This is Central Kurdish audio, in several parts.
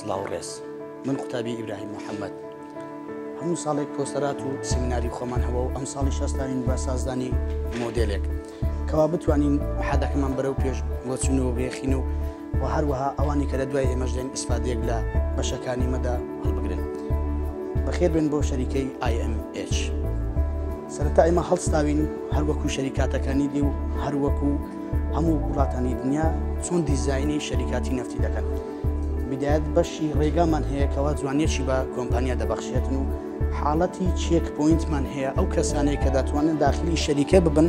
سڵاو و ڕێز من قوتابی ئیبراهیم محەممەد هەموو ساڵێک پۆسەرات و سمیناری خۆمان هەوە و ئەم ساڵی شەستانین بە سازدانی مۆدلێک کەوا بتوانین حدەکەمان بەرەو پێش بۆچون و بێخین و وە هەروەها ئەوانی کە لە دوای ئێمەش دێن ئیسفادەیەک لە بەشەکانی مەدا هەڵبگرن بەخێر بێن بۆ شەریکەی IMH سەرەتا ئێمە هەڵستاوین هەر وەکو شەریکاتەکانی دی و هەر وەکو هەموو وڵاتانی دنیا چۆن دیزایانی شەریکاتی نفتی دەکەن بدایەت بەشی ڕێگامان هەیە کەوا جوانیەکی بە کۆمپانیا دەبەخشێتن و حاڵەتی چێک پوینتمان هەیە ئەو کەسانەیە کە دەتوانن داخلی شەریکە ببن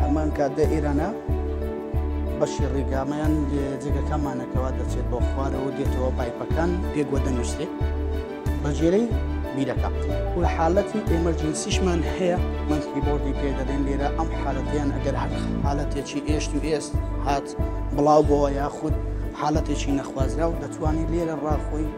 هەمان کات دە ئێرانە بەشی ڕێگامەیان جێگەکەمانەکەەوە دەچێت بۆ خوارەوە دێتەوە پایپەکان پێک وە دەنووسێت بەجێرەی بیرەکە و لە حالەتی ئێمەرجنسیشمان هەیە من کیبۆردی پێ دەدەن لێرە ئەم حالەتیان ئەگەر هەر حالەتێکی ئێشت و ئێست هات بڵاو بۆەوە یاخود حالەتێکی نەخوازرا و دەتوانانی لێرە ڕاخۆی